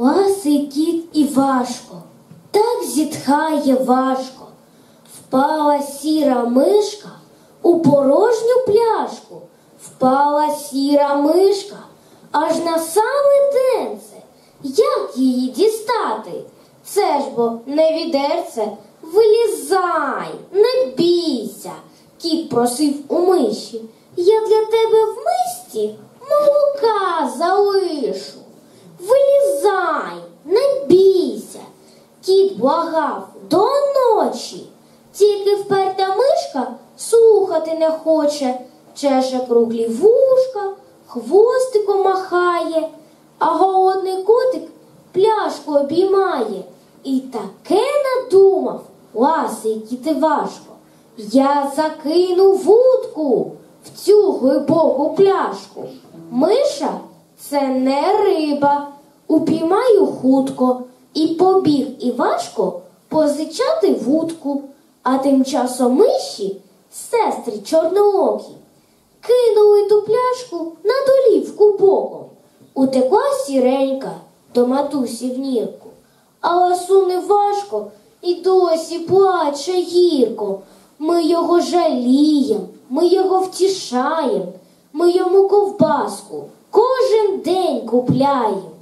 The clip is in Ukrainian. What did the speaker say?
Ласий кіт і важко, так зітхає важко. Впала сіра мишка у порожню пляшку, впала сіра мишка аж на саме денце. Як її дістати? Це ж бо не відерце. Вилізай, не бійся. Кіт просив у миші. Я для тебе в мисті молока залишу. Вилізай, не бійся. Кіт благав до ночі. Тільки вперта мишка слухати не хоче, чеше круглі вушка, хвостиком махає, а голодний котик пляшку обіймає. І таке надумав, ласий кіти важко. Я закину вудку в цю глибоку пляшку. Миша це не риба. Упіймаю хутко і побіг Івашко позичати вудку, а тим часом миші, сестри чорноокі, кинули ту пляшку на долівку боком. Утекла сіренька до матусі в нірку, а ласуне важко і досі плаче гірко. Ми його жалієм, ми його втішаєм, ми йому ковбаску кожен день купляєм.